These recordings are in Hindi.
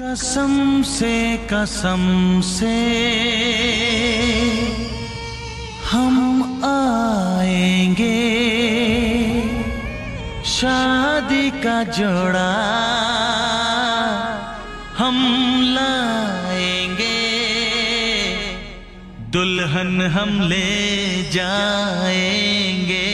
कसम से कसम से। हम आएँगे। शादी का जोड़ा हम लाएँगे। दुल्हन हम ले जाएँगे।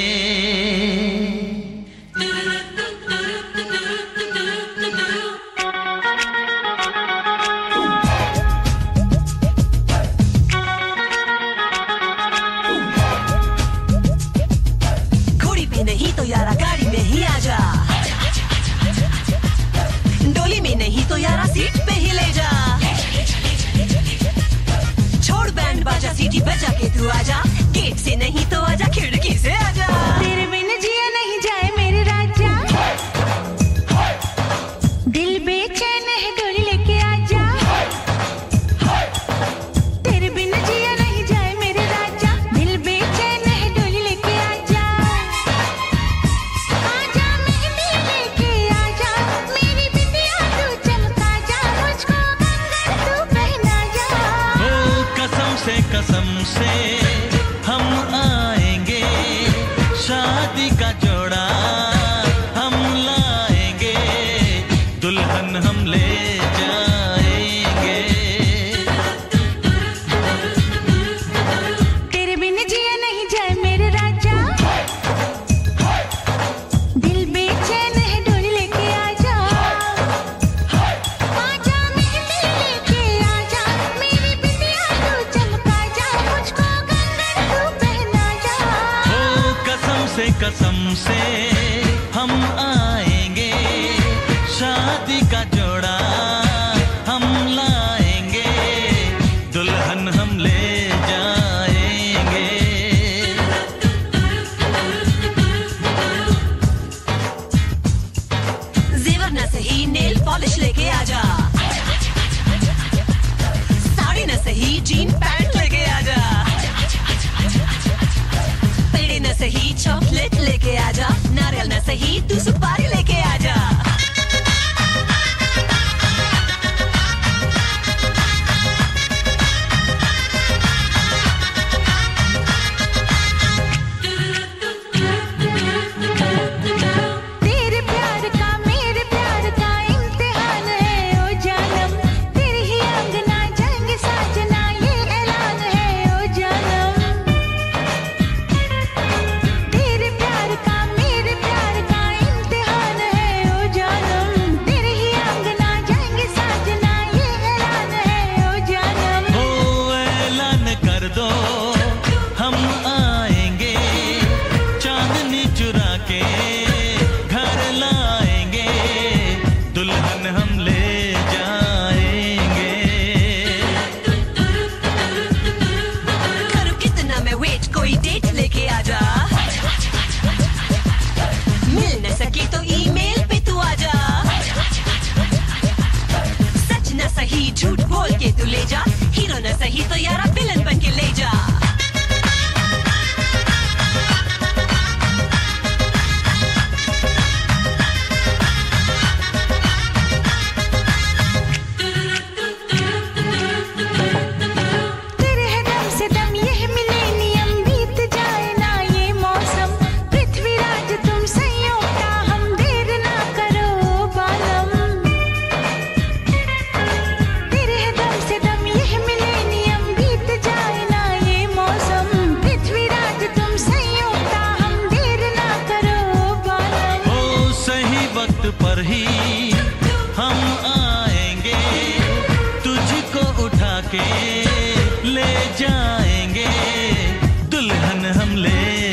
नहीं तो यारा सीट पे ही ले जा। छोड़ बैंड बाजा सीटी बजा के तू आजा say से कसम से हम आ itu again. वक्त पर ही हम आएँगे तुझको उठा के ले जाएँगे दुल्हन हम ले